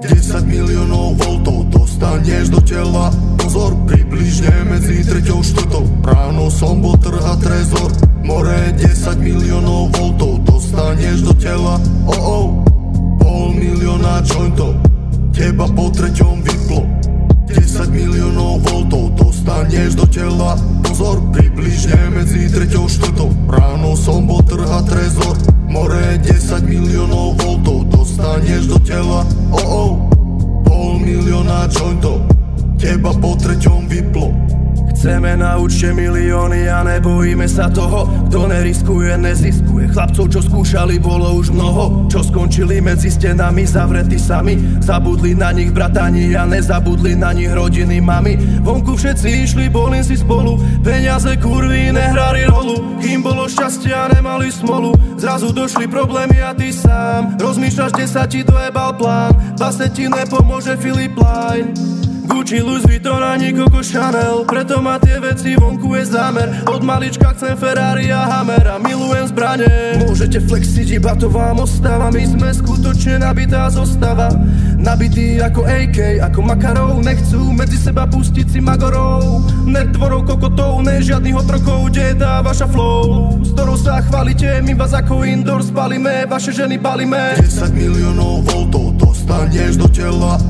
10 miliónov voltov dostaneš do tela. Pozor, približne medzi treťou štvrtou. Ráno som bol trha trezor. More 10 miliónov voltov dostaneš do tela. Oh oh, pol milióna jointov Teba po treťom vyplo. 10 miliónov voltov dostaneš do tela. Pozor, približne medzi treťou štvrtou milióna jointov Teba po treťom vyplo Chceme na účte milióny a nebojíme sa toho Kto neriskuje, neziskuje. Chlapcov, čo skúšali, bolo už mnoho. Čo skončili medzi stenami, zavretí sami. Zabudli na nich bratani a nezabudli na nich rodiny mami. Vonku všetci išli, boli si spolu. Peniaze kurvy nehrali rolu. Kým bolo šťastie a nemali smolu Zrazu došli problémy a ty sám. Rozmýšľaš, kde sa ti dojebal plán? Base ti nepomôže Filip Line Gucci, Louis Vuitton ani Coco Chanel. Preto ma tie veci vonku je zámer. Od malička chcem Ferrari a Hammer A milujem zbrane Môžete flexiť, iba to vám ostáva. My sme skutočne nabitá zostava. Nabitý ako AK, ako makarov Nechcú medzi seba pustiť si magorov. Netvorov kokotov, ne žiadnych otrokov. Kde je tá vaša flow? S ktorou sa chválite, my vás ako indoor spalíme. Vaše ženy balíme. 10 miliónov voltov dostaneš do tela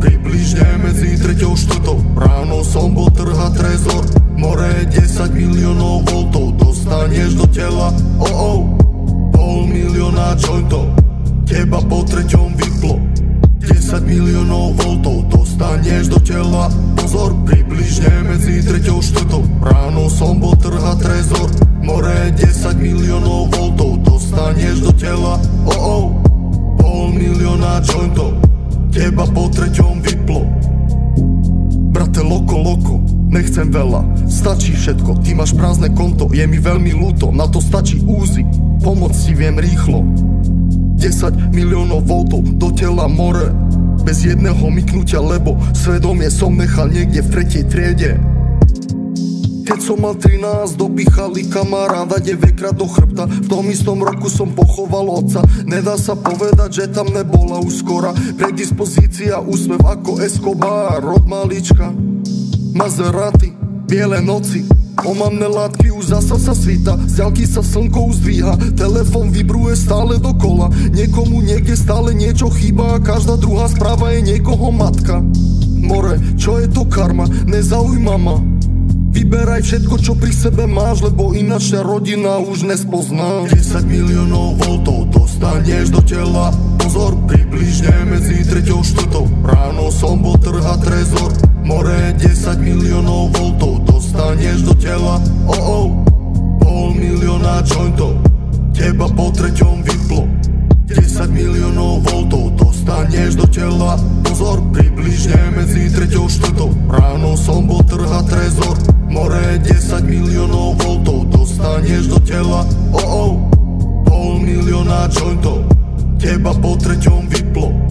približne medzi treťou štvrtou. Ráno som bol trha trezor. More 10 miliónov voltov. Dostaneš do tela Oh oh, pol milióna jointov. Teba po treťom vyplo. 10 miliónov voltov. Dostaneš do tela Pozor, približne medzi treťou štvrtou. Ráno som bol trha trezor. More 10 miliónov voltov. Dostaneš do tela Oh oh, pol milióna jointov Teba po treťom vyplo. Brate, loko, loko, nechcem veľa. Stačí všetko, ty máš prázdne konto Je mi veľmi ľúto, na to stačí úzy Pomoc si viem rýchlo. 10 miliónov voltov do tela more. Bez jedného myknutia, lebo svedomie som nechal niekde v tretej triede keď som mal 13, dopichali kamaráda 9 krát do chrbta. V tom istom roku som pochoval otca. Nedá sa povedať, že tam nebola už skora. Predispozícia, úsmev ako Escobar Od malička. Maserati, biele noci. Omamné látky už zasa sa svita Z ďalky sa slnko uzdvíha. Telefon vibruje stále dokola. Niekomu niekde stále niečo chýba. A každá druhá správa je niekoho matka. More, čo je to karma? Nezaujíma ma Vyberaj všetko, čo pri sebe máš, lebo ináč ťa rodina už nespozná. 10 miliónov voltov dostaneš do tela. Pozor, približne medzi 3 a 4 Ráno som bol trha trezor. More 10 miliónov voltov dostaneš do tela. Oh oh, pol milióna jointov Teba po treťom vyplo. 10 miliónov voltov dostaneš do tela. Pozor, približne medzi 3 jointov Teba po treťom vyplo